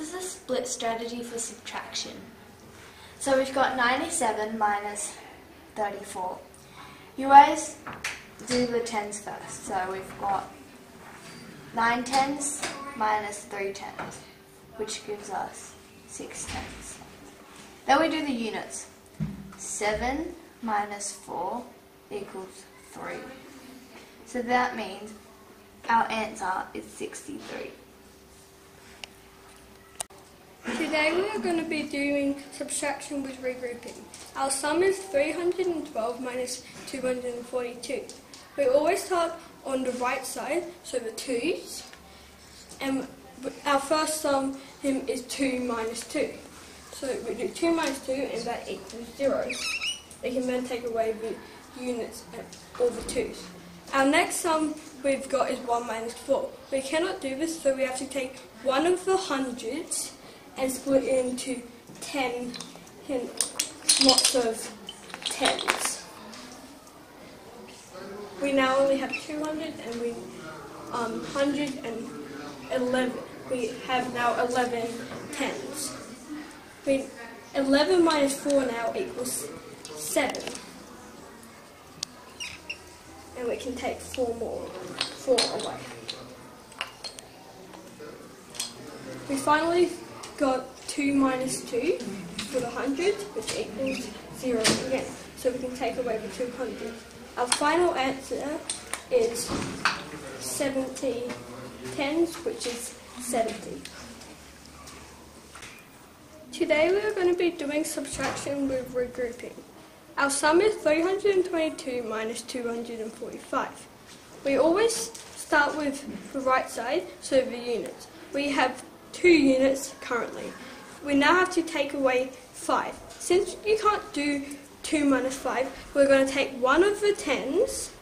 is a split strategy for subtraction. So we've got 97 minus 34. You always do the tens first. So we've got 9 tens minus 3 tens, which gives us 6 tens. Then we do the units. 7 minus 4 equals 3. So that means our answer is 63. Today we are going to be doing subtraction with regrouping. Our sum is 312 minus 242. We always start on the right side, so the 2's, and our first sum is 2 minus 2. So we do 2 minus 2 and that equals 0. We can then take away the units and all the 2's. Our next sum we've got is 1 minus 4. We cannot do this, so we have to take one of the hundreds and split it into 10 lots of tens. We now only have 200 and we um, 111. We have now 11 tens. We, 11 minus 4 now equals 7. And we can take 4 more, 4 away. We finally got 2 minus 2 for the 100, which equals 0 again. So we can take away the 200. Our final answer is 70 tens, which is 70. Today we are going to be doing subtraction with regrouping. Our sum is 322 minus 245. We always start with the right side, so the units. We have two units currently. We now have to take away 5. Since you can't do 2 minus 5, we're going to take one of the tens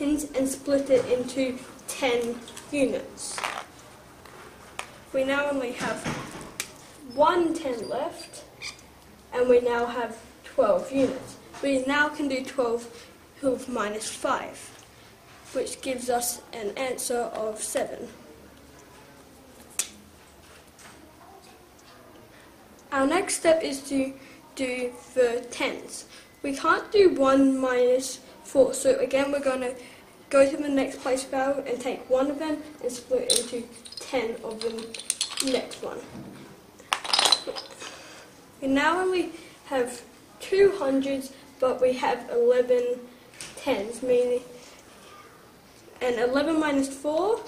and split it into 10 units. We now only have one 10 left, and we now have 12 units. We now can do 12 minus 5, which gives us an answer of 7. Our next step is to do the tens. We can't do 1 minus 4, so again we're going to go to the next place value and take one of them and split into 10 of the next one. We now only have two hundreds, but we have 11 tens, meaning, and 11 minus 4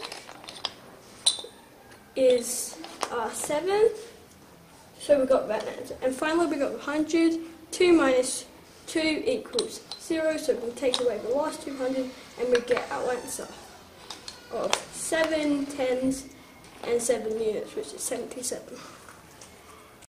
is uh, 7, so we got that answer. And finally we got 100. 2 minus 2 equals 0. So we take away the last 200 and we get our answer of 7 tens and 7 units, which is 77.